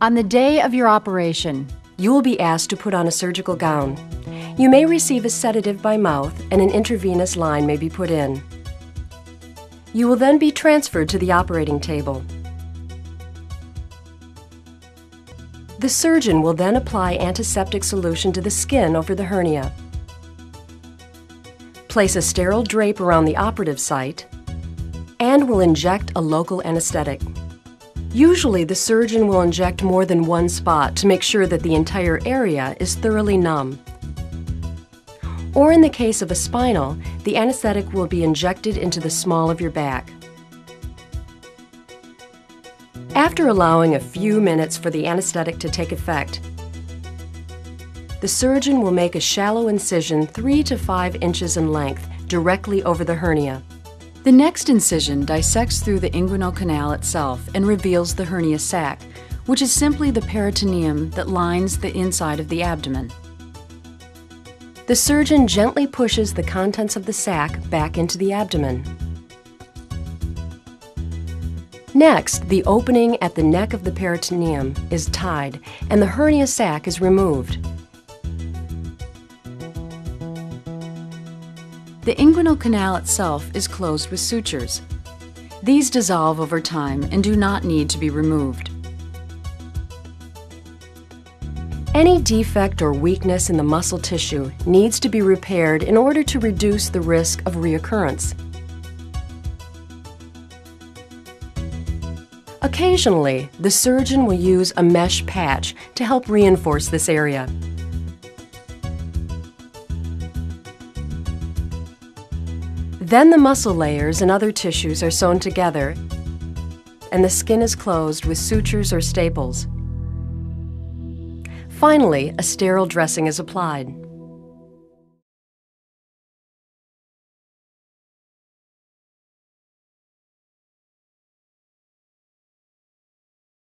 On the day of your operation, You will be asked to put on a surgical gown. You may receive a sedative by mouth and an intravenous line may be put in. You will then be transferred to the operating table. The surgeon will then apply antiseptic solution to the skin over the hernia. Place a sterile drape around the operative site and will inject a local anesthetic. Usually, the surgeon will inject more than one spot to make sure that the entire area is thoroughly numb. Or in the case of a spinal, the anesthetic will be injected into the small of your back. After allowing a few minutes for the anesthetic to take effect, the surgeon will make a shallow incision 3 to 5 inches in length directly over the hernia. The next incision dissects through the inguinal canal itself and reveals the hernia sac, which is simply the peritoneum that lines the inside of the abdomen. The surgeon gently pushes the contents of the sac back into the abdomen. Next, the opening at the neck of the peritoneum is tied and the hernia sac is removed. The inguinal canal itself is closed with sutures. These dissolve over time and do not need to be removed. Any defect or weakness in the muscle tissue needs to be repaired in order to reduce the risk of reoccurrence. Occasionally, the surgeon will use a mesh patch to help reinforce this area. Then the muscle layers and other tissues are sewn together and the skin is closed with sutures or staples. Finally, a sterile dressing is applied.